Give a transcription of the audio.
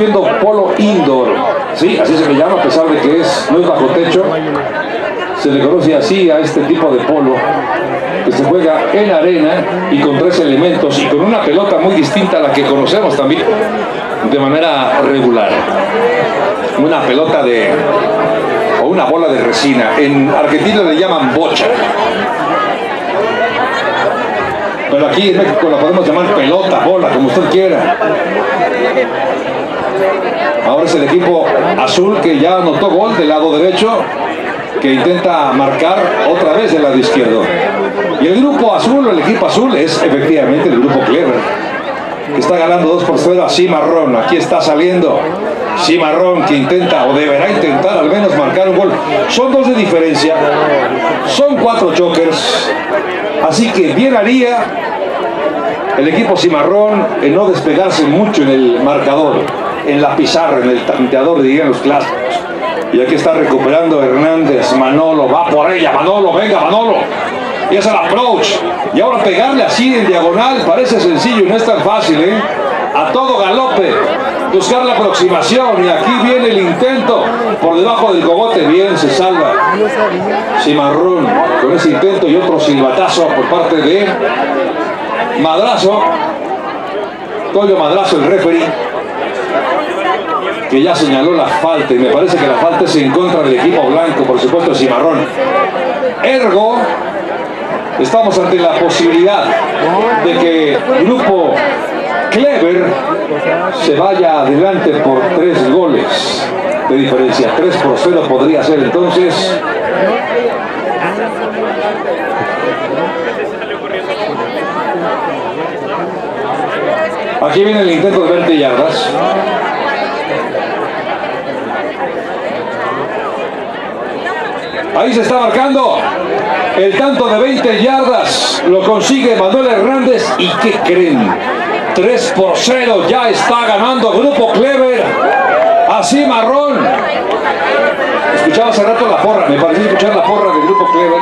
viendo polo indoor. Sí, así se le llama, a pesar de que es, no es bajo techo. Se le conoce así a este tipo de polo, que se juega en arena y con tres elementos y con una pelota muy distinta a la que conocemos también de manera regular. Una pelota de, o una bola de resina. En Argentina le llaman bocha. Pero aquí en la podemos llamar pelota, bola, como usted quiera. Ahora es el equipo azul que ya anotó gol del lado derecho, que intenta marcar otra vez del lado izquierdo. Y el grupo azul, el equipo azul, es efectivamente el grupo Clever, que está ganando 2 por 0 a Cimarrón. Aquí está saliendo Cimarrón, que intenta, o deberá intentar al menos marcar un gol. Son dos de diferencia, son cuatro chokers, así que bien haría el equipo Cimarrón en no despegarse mucho en el marcador, en la pizarra, en el tanteador, dirían los clásicos. Y aquí está recuperando Hernández, Manolo, va por ella, Manolo, venga Manolo. Y es el approach. Y ahora pegarle así en diagonal parece sencillo y no es tan fácil, ¿eh? A todo galope, buscar la aproximación. Y aquí viene el intento por debajo del cogote. Bien, se salva Cimarrón con ese intento y otro silbatazo por parte de Madrazo. Toyo Madrazo, el referee que ya señaló la falta y me parece que la falta es en contra del equipo blanco, por supuesto Cimarrón. Ergo, estamos ante la posibilidad de que grupo Clever se vaya adelante por tres goles de diferencia. 3 por 0 podría ser entonces. Aquí viene el intento de 20 yardas. Ahí se está marcando el tanto de 20 yardas. Lo consigue Manuel Hernández. ¿Y qué creen? 3 por 0. Ya está ganando Grupo Clever. Así marrón. Escuchaba hace rato la porra. Me pareció escuchar la porra del Grupo Clever.